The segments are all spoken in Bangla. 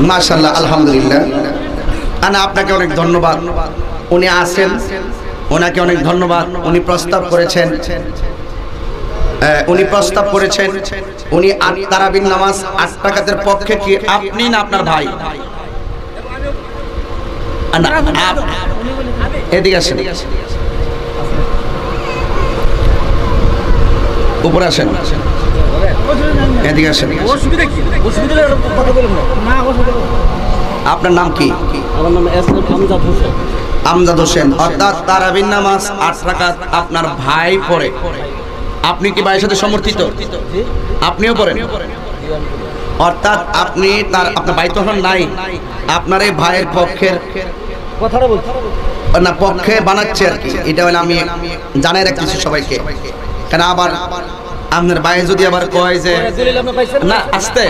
মাশাল্লাহ আলহামদুলিল্লাহ। আনা, আপনাকে অনেক ধন্যবাদ। উনি আছেন, ওনাকে অনেক ধন্যবাদ। উনি প্রস্তাব করেছেন। উনি প্রস্তাব করেছেন, উনি আট তারাবিন নামাজ আট টাকাতের পক্ষে কি আপনি না আপনার ভাই? এদিকে আসেন। উপরে আসেন। এদিকে আসেন। অসুবিধা কি? অসুবিধা কথা বলুন না। আপনার নাম কি? আমার নাম এস এম আমজাদ হোসেন। আমজাদ হোসেন অর্থাৎ তারাবিন নামাজ আট রাকাত আপনার ভাই পড়ে। আপনি কি ভাইয়ের সাথে সমর্থিত? আপনিও পড়েন? অর্থাৎ আপনি তার আপনার ভাই তখন নাই। আপনার এই ভাইয়ের পক্ষের কথাটা বলছি। না পক্ষে বানাচ্ছে আর কি। এটা হলে আমি জানাই রাখতেছি সবাইকে। কেন আবার আপনার ভাই যদি আবার কয় যে না আস্তে?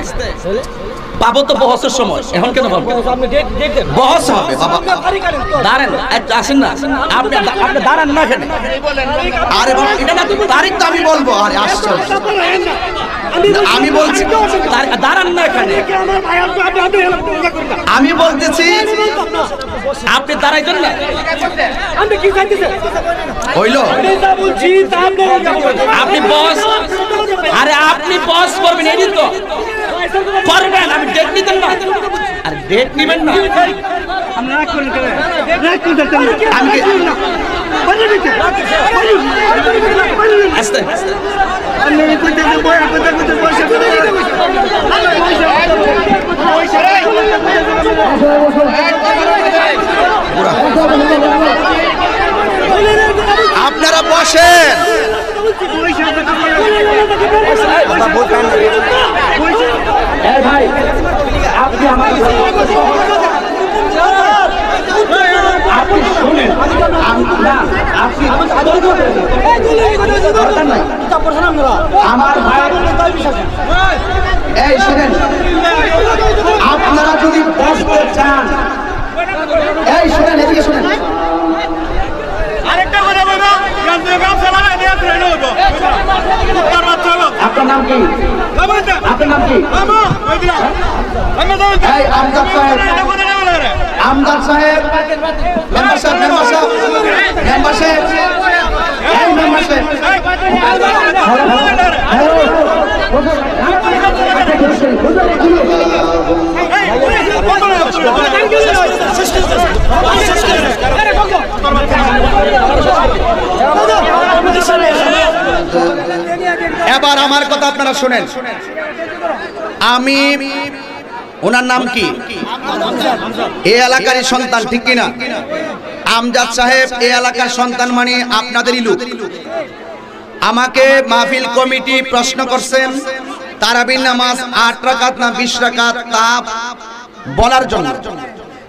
পাবো তো বহসের সময়। এখন কেন পাবো? বহস হবে বাবা। দাঁড়ান আসেন না। আপনি আপনি দাঁড়ান না এখানে। আরে বাবা এটা না তুমি তারিখ তো আমি বলব। আরে আশ্চর্য আমি বলছি দাঁড়ান না এখানে। আমি বলতেছি আপনি দাঁড়াইতেন না। আমি কি চাইতেছেন? হইল। আপনি বস আরে আপনি বস করবেন এদিন তো। করবেন আমি ডেট নিতেন না। আরে ডেট নিবেন না। আস্তে। আপনারা বসেন। এই ভাই, আপনি আমাকে আপনি শুনেন না আপনি আমার ভাই এই শুনেন, আপনারা যদি বসতে চান, এই শুনেন, এদিকে শুনেন। আরেকটা কথা বলব আপনার নাম কি আপনার নাম কি বাবা ওই দিলা আমি তো এই আমজাদ সাহেব এটা কথা না বলে রে আমজাদ সাহেব মেম্বার সাহেব মেম্বার সাহেব মেম্বার সাহেব মেম্বার সাহেব এবার আমার কথা আপনারা শুনেন। আমি, ওনার নাম কি? এই এলাকারই সন্তান, ঠিক কিনা? আমজাদ সাহেব এই এলাকার সন্তান মানে আপনাদেরই লোক। আমাকে মাহফিল কমিটি প্রশ্ন করছেন তারাবিন নামাজ আট রাকাত না বিশ রাকাত তা বলার জন্য।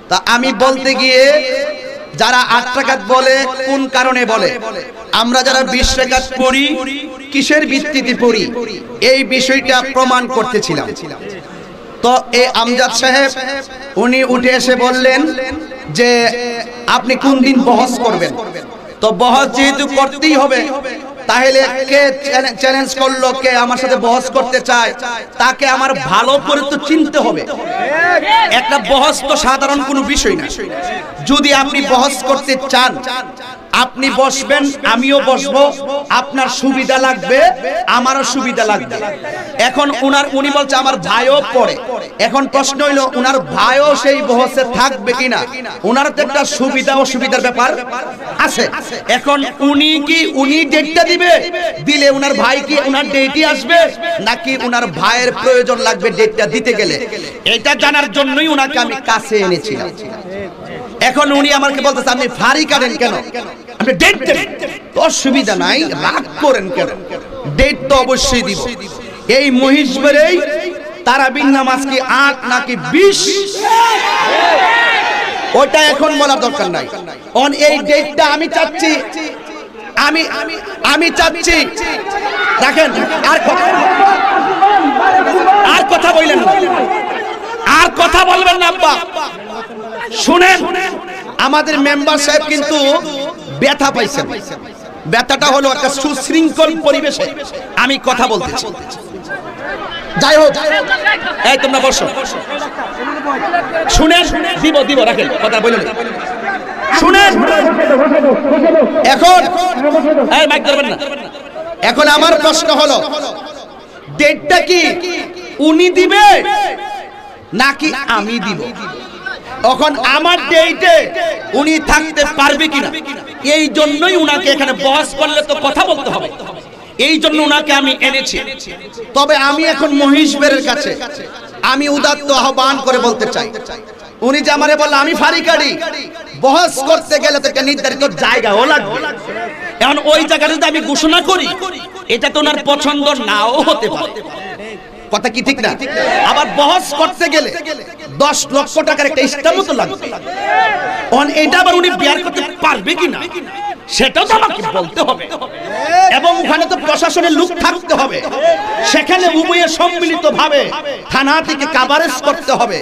তা আমি বলতে গিয়ে যারা আট টাকাত বলে, কোন কারণে বলে? আমরা যারা বিশ টাকাত পড়ি, কিসের ভিত্তিতে পড়ি? এই বিষয়টা প্রমাণ করতেছিলাম। তো এ আমজাদ সাহেব, উনি উঠে এসে বললেন যে, আপনি কোন দিন বহস করবেন? তো বহস যেহেতু করতেই হবে তাহলে কে চ্যালেঞ্জ করল, কে আমার সাথে বহস করতে চায়, তাকে আমার ভালো করে তো চিনতে হবে। একটা বহস তো সাধারণ কোনো বিষয় না। যদি আপনি বহস করতে চান আপনি বসবেন, আমিও বসবো, আপনার সুবিধা লাগবে, আমারও সুবিধা লাগবে। এখন উনার, উনি বলছে, আমার ভাইও পড়ে। এখন প্রশ্ন হইল, উনার ভাইও সেই বহসে থাকবে কিনা? উনার তো একটা সুবিধা, অসুবিধার ব্যাপার আছে। এখন উনি কি, উনি ডেটটা দিবে? দিলে উনার ভাই কি উনার ডেটই আসবে? নাকি উনার ভাইয়ের প্রয়োজন লাগবে ডেটটা দিতে গেলে? এটা জানার জন্যই উনাকে আমি কাছে এনেছিলাম। এখন উনি আমাকে বলতেছে, আপনি ফারি কাটেন কেন? আপনি অসুবিধা নাই, রাগ করেন কেন? ডেট তো অবশ্যই দিব। এই মহিষবেরেই তারাবির নামাজ কি আট নাকি বিশ? ওটা এখন বলার দরকার নাই। অন এই ডেটটা আমি চাচ্ছি। আমি আমি চাচ্ছি। রাখেন, আর আর কথা বললেন আর কথা বলবেন না, আব্বা। শুনেন, আমাদের মেম্বার সাহেব কিন্তু ব্যথা পাইছেন। ব্যথাটা হলো একটা সুশৃঙ্খল পরিবেশে। আমি কথা বলতেছি। যাই হোক, এই তোমরা বসো। শুনেন, দিব দিব, রাখেন, কথা বলুন। এখন এখন আমার প্রশ্ন হলো, ডেটটা কি উনি দিবে নাকি আমি দিব? এখন আমার ডেটে উনি থাকতে পারবে কিনা? এই জন্যই উনাকে এখানে বস করলে তো কথা বলতে হবে। এই জন্য উনাকে আমি এনেছি। তবে আমি এখন মহিষ বেরের কাছে। আমি উদাত্ত আহ্বান করে বলতে চাই। উনি যে আমারে বলল, আমি ফারিকারি বহস করতে গেলে তো একটা নির্ধারিত জায়গাও লাগবে। এখন ওই জায়গাটা যদি আমি ঘোষণা করি, এটা তো ওনার পছন্দ নাও হতে পারে। কথা কি ঠিক না? আবার বহস করতে গেলে দশ লক্ষ টাকার একটা স্টাম্পও তো লাগবে। এটা আবার উনি বিয়ার করতে পারবে কিনা সেটাও তো আমাকে বলতে হবে। এবং ওখানে তো প্রশাসনের লোক থাকতে হবে। সেখানে উভয়ে সম্মিলিত ভাবে থানা থেকে কাভারেজ করতে হবে।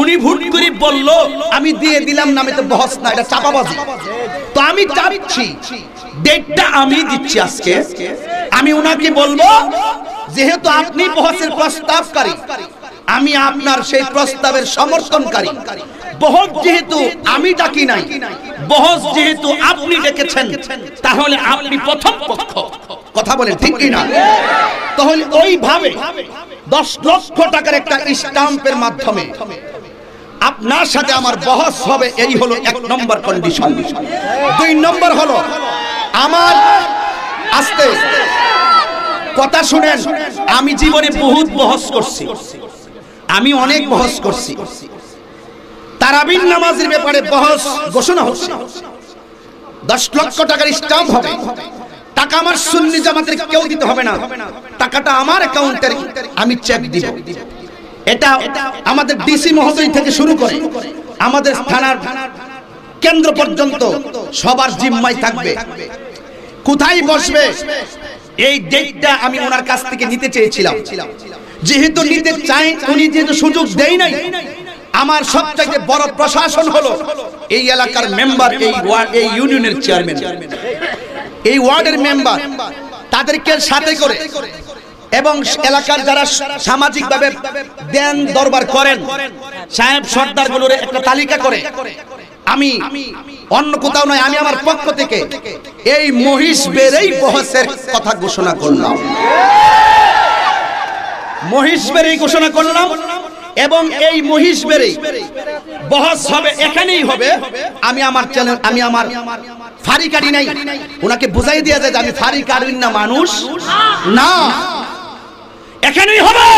উনি ভুট করে বলল, আমি দিয়ে দিলাম না আমি তো বহস না, এটা চাপাবাজি তো আমি চাচ্ছি ডেটটা আমি দিচ্ছি আজকে। আমি উনাকে বলব যেহেতু আপনি বহসের প্রস্তাবকারী আমি আপনার সেই প্রস্তাবের সমর্থনকারী। বহস যেহেতু আমি ডাকি নাই বহস যেহেতু আপনি ডেকেছেন তাহলে আপনি প্রথম পক্ষ। কথা বলেন ঠিক কি না তাহলে ওইভাবে দশ লক্ষ টাকার একটা স্টাম্পের মাধ্যমে আপনার সাথে আমার বহস হবে এই হলো এক নম্বর কন্ডিশন দুই নম্বর হলো আমার আস্তে কথা শুনেন, আমি জীবনে বহুত বহস করছি। আমি অনেক বহস করছি। তারাবিন নামাজের ব্যাপারে বহস ঘোষণা হচ্ছে। দশ লক্ষ টাকার স্টাম্প হবে। টাকা আমার সুন্নি জামাতের কেউ দিতে হবে না। টাকাটা আমার অ্যাকাউন্টের আমি চেক দিব। এটা আমাদের ডিসি মহোদয় থেকে শুরু করে আমাদের থানার কেন্দ্র পর্যন্ত সবার জিম্মায় থাকবে। কোথায় বসবে? এই ডেটটা আমি ওনার কাছ থেকে নিতে চেয়েছিলাম। যেহেতু নিতে চাই, উনি যেহেতু সুযোগ দেয় নাই, আমার সবচাইতে বড় প্রশাসন হলো এই এলাকার মেম্বার এই ওয়ার্ড এই ইউনিয়নের চেয়ারম্যান এই ওয়ার্ডের মেম্বার তাদেরকে সাথে করে এবং এলাকার যারা সামাজিকভাবে দেন দরবার করেন, সাহেব সর্দারগুলোর একটা তালিকা করে আমি অন্য কোথাও নয়, আমি আমার পক্ষ থেকে এই মহিষ বেরেই বহসের কথা ঘোষণা করলাম। মহিষ বেরেই ঘোষণা করলাম এবং এই মহিষ বেরেই বহস হবে, এখানেই হবে। আমি আমার চ্যানেল আমি আমার ফারিকারি নাই। ওনাকে বুঝাই দেওয়া যায় যে আমি ফারিকারিন না মানুষ। না, এখানেই হবে।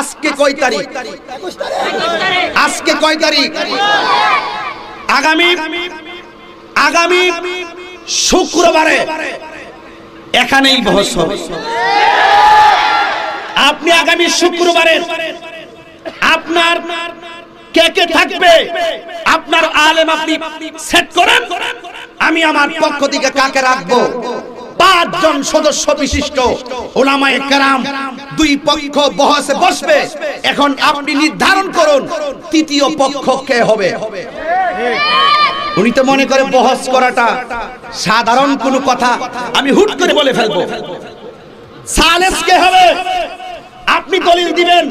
আজকে কয় তারিখ? আজকে কয় তারিখ? আগামী আগামী শুক্রবারে এখানেই বহস হবে আপনি আগামী শুক্রবারে আপনার কে কে থাকবে, আপনার আলেম আপনি সেট করেন। আমি আমার পক্ষ থেকে কাকে রাখব? পাঁচজন সদস্য বিশিষ্ট ওলামায়ে কেরাম দুই পক্ষ বহসে বসবে। এখন আপনি নির্ধারণ করুন, তৃতীয় পক্ষ কে হবে। উনি তো মনে করে বহস করাটা সাধারণ কোনো কথা। আমি হুট করে বলে ফেলব। সালেস কে হবে? আপনি দলিল দিবেন।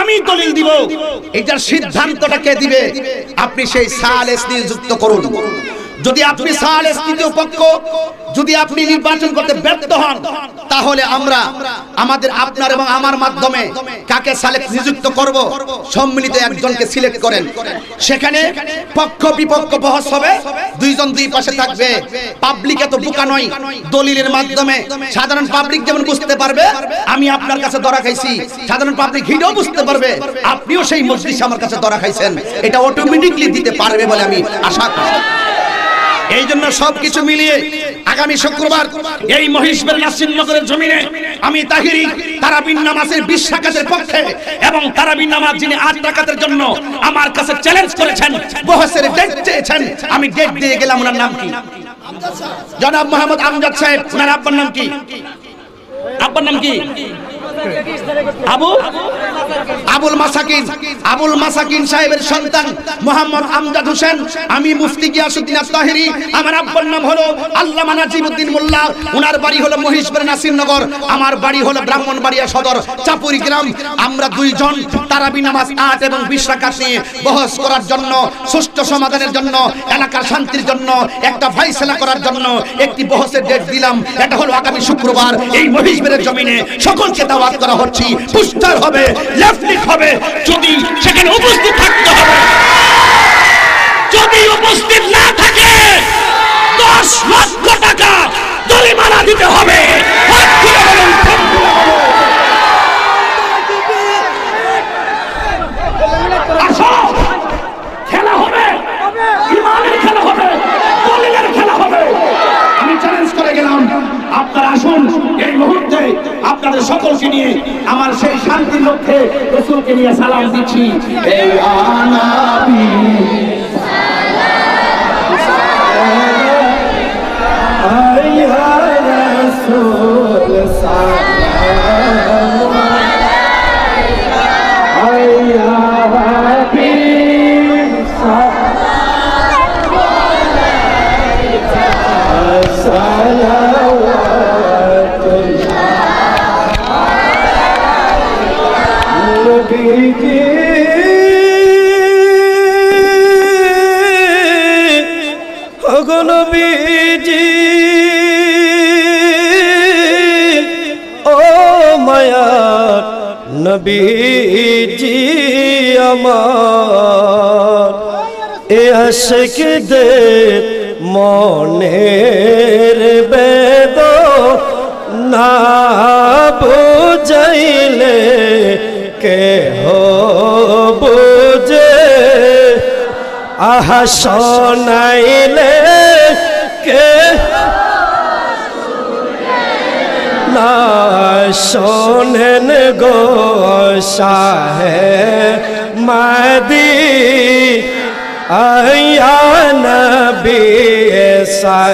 আমি দলিল দিব। এটার সিদ্ধান্তটা কে দিবে? আপনি সেই সালেস নিয়ে নিযুক্ত করুন। যদি আপনি সালেস তৃতীয় পক্ষ, যদি আপনি নির্বাচন করতে ব্যর্থ হন, তাহলে আমরা আমাদের আপনার এবং আমার মাধ্যমে কাকে সালেক নিযুক্ত করব সম্মিলিত একজনকে সিলেক্ট করেন। সেখানে পক্ষ বিপক্ষ বহস হবে দুইজন দুই পাশে থাকবে। পাবলিক এত বোকা নয়, দলিলের মাধ্যমে। সাধারণ পাবলিক যেমন বুঝতে পারবে, আমি আপনার কাছে ধরা খাইছি। সাধারণ পাবলিক হিডও বুঝতে পারবে, আপনিও সেই মজলিসে আমার কাছে ধরা খাইছেন। এটা অটোমেটিকলি দিতে পারবে বলে আমি আশা করি। এই জন্য সবকিছু মিলিয়ে আগামী শুক্রবার এই মহিষবের নাসিরনগরের জমিনে আমি তাহিরি তারাবিন নামাজের বিশ রাকাতের পক্ষে এবং তারাবিন নামাজ যিনি আট রাকাতের জন্য আমার কাছে চ্যালেঞ্জ করেছেন, বহসের ডেট চেয়েছেন, আমি ডেট দিয়ে গেলাম, ওনার নাম কি? জনাব মোহাম্মদ আমজাদ সাহেব, ওনার আব্বার নাম কি? আব্বার নাম কি? আবু আবুল মাসাকিন। আবুল মাসাকিন সাহেবের সন্তান মোহাম্মদ আমজাদ হোসেন। আমি মুফতি গিয়াসউদ্দিন আত-তাহিরি আমার আব্বার নাম হলো আল্লামা নাজিমউদ্দিন মোল্লা। ওনার বাড়ি হলো মহিষপুর নাসিরনগর। আমার বাড়ি হলো ব্রাহ্মণবাড়িয়া সদর, চাপুরি গ্রাম। আমরা দুইজন তারাবি নামাজ আট এবং বিশ রাকাত নিয়ে বহস করার জন্য, সুষ্ঠু সমাধানের জন্য, এলাকার শান্তির জন্য, একটা ফাইসলা করার জন্য একটি বহসের ডেট দিলাম। এটা হলো আগামী শুক্রবার। এই মহিষপুরের জমিনে সকলকে দাওয়াত করা হচ্ছে পুস্টার হবে লেফলিক হবে, যদি সেখানে উপস্থিত থাকতে হবে। যদি উপস্থিত না থাকে, দশ লক্ষ টাকা জরিমানা দিতে হবে হাত তুলে বলুন, হাত তুলে বলুন। আসো, খেলা হবে ইমানের খেলা হবে দলিলের খেলা হবে আমি চ্যালেঞ্জ করে গেলাম আপনারা আসুন এই মুহূর্তে আপনাদের সকলকে নিয়ে আমার সেই শান্তির লক্ষ্যে রসুলকে নিয়ে সালাম দিচ্ছি। নবীজি আমার। এ আশক দে মনের বেদ না বুঝাইলে কে বুঝে? আহা শোনাইলে কে না শোনেন গো শাহে মাদি আয়া নবী সা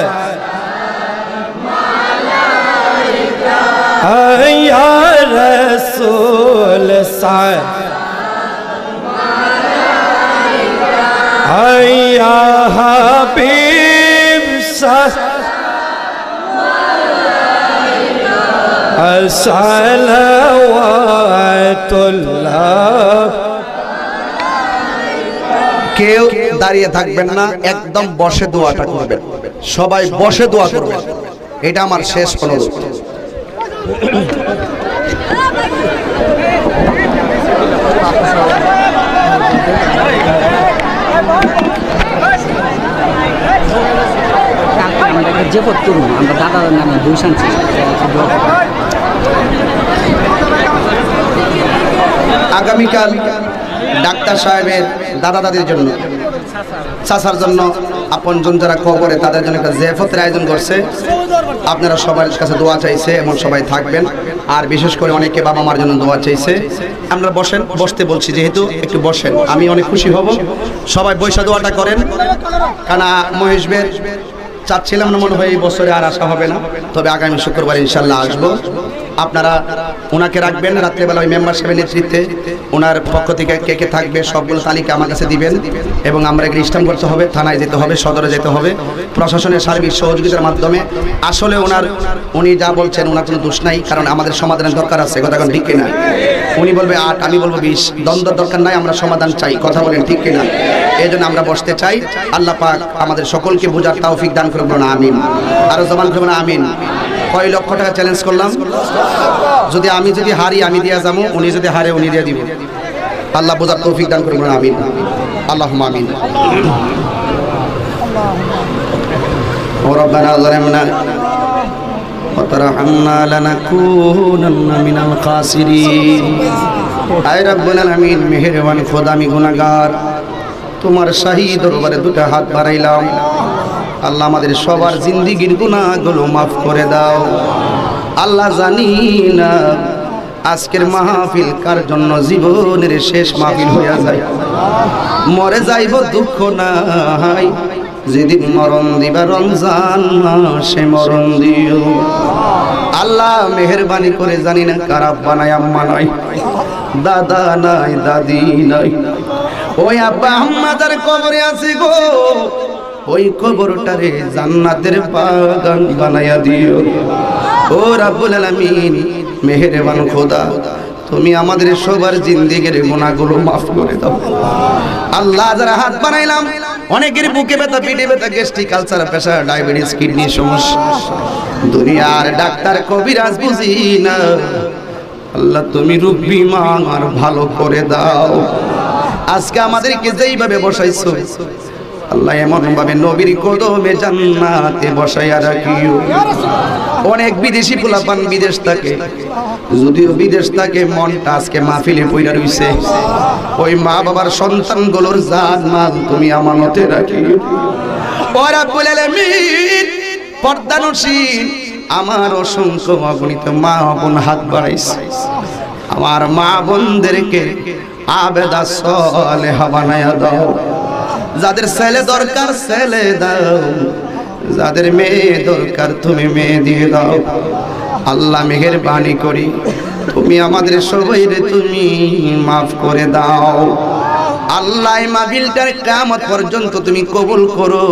আয়া রসুল সা আয়া হাবিব কেউ দাঁড়িয়ে থাকবেন না একদম বসে দোয়াটা করবেন। সবাই বসে দোয়া করবেন। এটা আমার শেষ অনুরোধ। যে আমরা দাদার নামে দুই শান্তি। আগামীকাল ডাক্তার সাহেবের দাদা দাদির জন্য, চাচার জন্য আপনজন যারা খবরে তাদের জন্য একটা জেফতের আয়োজন করছে। আপনারা সবার কাছে দোয়া চাইছে, এমন সবাই থাকবেন। আর বিশেষ করে অনেকে বাবা মার জন্য দোয়া চাইছে। আমরা বসেন, বসতে বলছি, যেহেতু একটু বসেন, আমি অনেক খুশি হব। সবাই বৈশা দোয়াটা করেন। কারণ মহেশবের চাচ্ছিলাম না মনে হয় এই বছরে আর আসা হবে না, তবে আগামী শুক্রবার ইনশাল্লাহ আসব। আপনারা ওনাকে রাখবেন, রাত্রেবেলা ওই মেম্বার সাহেবের নেতৃত্বে। ওনার পক্ষ থেকে কে কে থাকবে সবগুলো তালিকা আমার কাছে দিবেন এবং আমরা এগুলো স্টাম্প করতে হবে, থানায় যেতে হবে, সদরে যেতে হবে, প্রশাসনের সার্বিক সহযোগিতার মাধ্যমে। আসলে ওনার, উনি যা বলছেন ওনার কোনো দোষ নাই, কারণ আমাদের সমাধানের দরকার আছে, কথা এখন ঠিক কিনা? উনি বলবে আট, আমি বলব বিশ দ্বন্দ্ব দরকার নাই, আমরা সমাধান চাই, কথা বলেন ঠিক কিনা? এই জন্য আমরা বসতে চাই আল্লাহ পাক আমাদের সকলকে বোঝার তৌফিক দান করবো না আমিন আরো জবান করবো না আমিন কয় লক্ষ টাকা চ্যালেঞ্জ করলাম যদি আমি যদি হারি আমি দিয়া যাবো উনি যদি হারে উনি দিয়ে দিব আল্লাহ বোঝার তৌফিক দান করবো না আমিন আল্লাহ আমিন وربنا ظلمنا وترحمنا لنكونن من الخاسرين আয় রব্বুল আলামিন মেহেরবান খোদা আমি গুনাহগার তোমার শাহী দরবারে দুটো হাত বাড়াইলাম। আল্লাহ আমাদের সবার জিন্দিগির গুনাহগুলো মাফ করে দাও। আল্লাহ জানি না আজকের মাহফিল কার জন্য জীবনের শেষ মাহফিল হইয়া যায়। মরে যাইব দুঃখ নাই, যেদিন মরণ দিবা রমজান মাসে মরণ দিও। আল্লাহ মেহরবানি করে জানি না কারাপ বানায়, আম্মা নাই দাদা নাই, দাদি নাই। ওই আব্বা আম্মাদার কবরে আছে গো। ওই কবরটারে জান্নাতের বাগান বানায়া দিও। ও রাব্বুল আলামিন, মেহেরবান খোদা, তুমি আমাদের সবার জিন্দিগির গুণাগুলো মাফ করে দাও। আল্লাহ যারা হাত বানাইলাম অনেকের বুকে ব্যথা পিঠে ব্যথা, gastric ulcer, pressure, diabetes kidney সমস্যা। দুনিয়ার ডাক্তার কবিরাজ বুঝি না। আল্লাহ তুমি রূপ বিমান আর ভালো করে দাও। আজকে আমাদেরকে যেইভাবে বসাইছো, আল্লাহ এমন ভাবে নবীর কদমে জান্নাতে বসাইয়া রাখিও। অনেক বিদেশি পোলাপান বিদেশ থাকে, যদিও বিদেশ থাকে, মনটা আজকে মাহফিলে পইরা রইছে। ওই মা বাবার সন্তান সন্তানগুলোর জান মাল তুমি আমানতে রাখিও। ওরা বলে পর্দানসীন আমার অসংখ্য অগণিত মা বোন হাত বাড়াইছে। আমার মা বোনদেরকে আবেদা সলে বানায়া দাও। যাদের ছেলে দরকার, ছেলে দাও। যাদের মেয়ে দরকার, তুমি মেয়ে দিয়ে দাও। আল্লাহ মেঘের বাণী করি, তুমি আমাদের সবাই রে তুমি মাফ করে দাও। আল্লাহ মাহফিলটার কামত পর্যন্ত তুমি কবুল করো।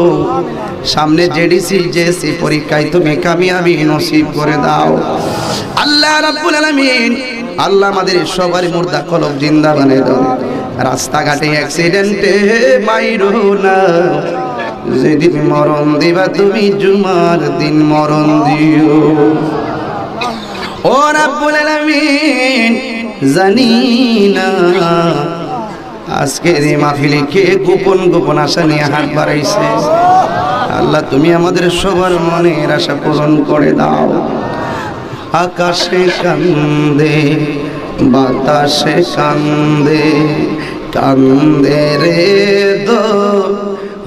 সামনে জেডিসি জেসি পরীক্ষায় তুমি কামিয়াবি নসিব করে দাও। আল্লাহ রাব্বুল আলামিন আল্লাহ আমাদের সবার মুর্দা কলব জিন্দা বানিয়ে দাও। রাস্তাঘাটে অ্যাক্সিডেন্টে মাইরো না। যেদিন মরণ দিবা তুমি জুমার দিন মরণ দিও। ও রাব্বুল আলামিন, জানি না। আজকে এই মাহফিলে কে গোপন গোপন আশা নিয়ে হাত বাড়াইছে? আল্লাহ তুমি আমাদের সবার মনের আশা পূরণ করে দাও। আকাশে কান্দে, বাতাসে কান্দে কান্দে রে দো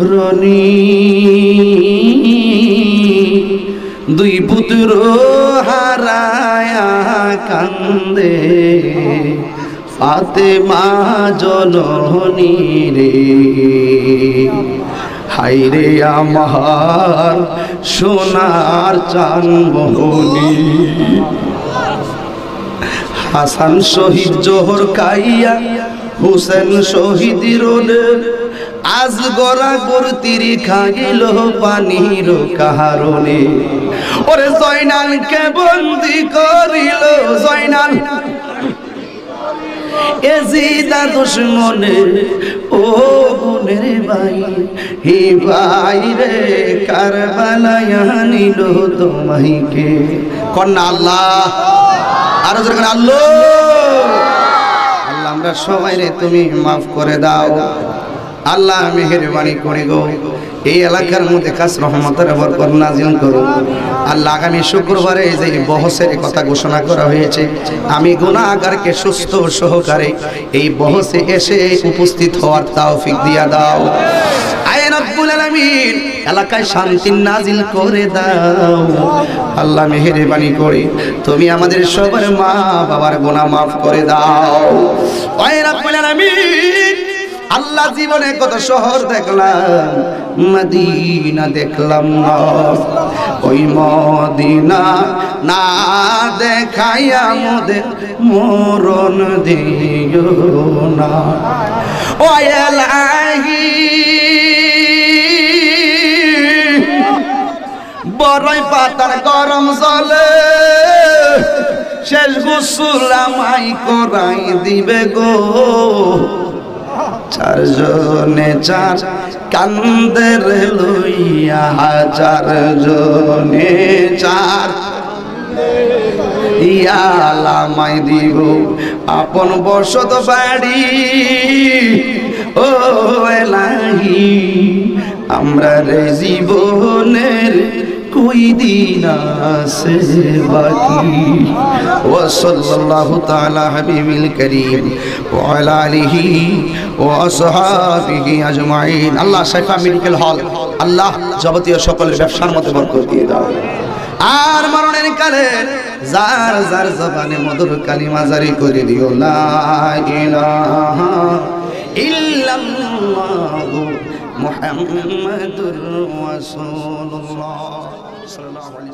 রনি দুই পুত্র হারায়া কান্দে, ফাতেমা জননী রে। হাইরে আমার সোনার চান মোহনী হাসান শহীদ জোহর কাইয়া, হুসেন শহীদ রোলে আজ গড়া গরতিরি খাগিল পানির কাহারণে। ওরে জয়নালকে বন্দি করিল জয়নাল এজিদা দুশ্মনে, ও গুনের ভাই, হে ভাই রে কারবালায় নিল তোমাইকে। কন্যা আল্লাহ, আরও যেরকম আল্লাহ। আল্লাহ, আমরা সবাই রে তুমি মাফ করে দাও। আল্লাহ মেহেরবানি করে গো। এই এলাকার মধ্যে কাজ রহমতের বরকত নাজিল করুন। আল্লাহ আগামী শুক্রবারে যে বহসের কথা ঘোষণা করা হয়েছে, আমি গুণাগারকে সুস্থ সহকারে এই বহসে এসে উপস্থিত হওয়ার তৌফিক দিয়া দাও। এলাকায় শান্তি নাজিল করে দাও। আল্লাহ করে তুমি আমাদের সবার মা বাবার গুনাহ মাফ করে দাও। আল্লাহ জীবনে কত শহর দেখলাম। মদিনা দেখলাম না। ওই মদিনা না দেখাইয়া মোদের মরণ দিও না। ও এলাহি, বড়ই পাতার গরম জলে শেষ গোসুল আমাই করাই দিবে গো। চারজনে চার কান্দের লইয়া হাজার জনে চার ইয়ালামাই দিব আপন বসত বাড়ি, ও এলাহি, আমরা রে জীবনের কই দিন আছে বাকি وصلى الله تعالى حبيب الكريم وعلى آله وأصحابه أجمعين আল্লাহ শেফা মেডিকেল হল আল্লাহ যাবতীয় সকলের ব্যবসার মধ্যে বরকত দিয়ে দাও আর মরণের কালে যার যার জবানে মধুর কালিমা জারি করে দিও লা ইলাহা ইল্লাল্লাহু মুহাম্মাদুর রাসূলুল্লাহ sallallahu alaihi